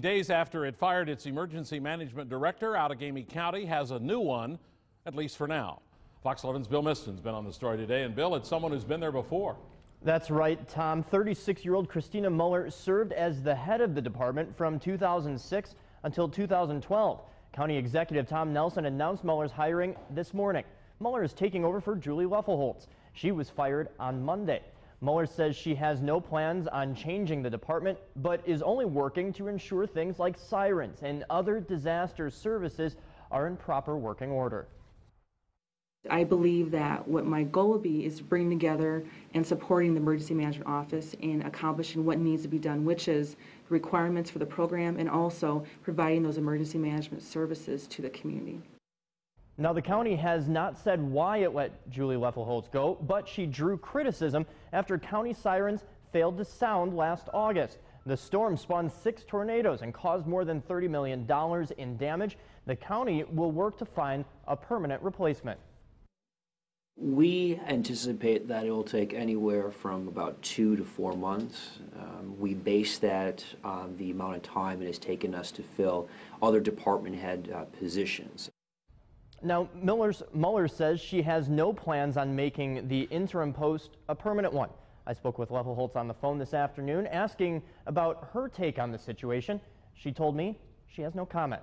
Days after it fired its emergency management director, Outagamie County has a new one, at least for now. Fox 11's Bill Miston's been on the story today, and Bill, it's someone who's been there before. That's right, Tom. 36-year-old Christina Muller served as the head of the department from 2006 until 2012. County Executive Tom Nelson announced Muller's hiring this morning. Muller is taking over for Julie Loeffelholz. She was fired on Monday. Muller says she has no plans on changing the department, but is only working to ensure things like sirens and other disaster services are in proper working order. I believe that what my goal will be is bringing together and supporting the emergency management office in accomplishing what needs to be done, which is requirements for the program and also providing those emergency management services to the community. Now, the county has not said why it let Julie Loeffelholz go, but she drew criticism after county sirens failed to sound last August. The storm spawned six tornadoes and caused more than $30 million in damage. The county will work to find a permanent replacement. We anticipate that it will take anywhere from about two to four months. Um, we base that on the amount of time it has taken us to fill other department head uh, positions. Now, Miller's, Muller says she has no plans on making the interim post a permanent one. I spoke with Loeffelholz on the phone this afternoon asking about her take on the situation. She told me she has no comment.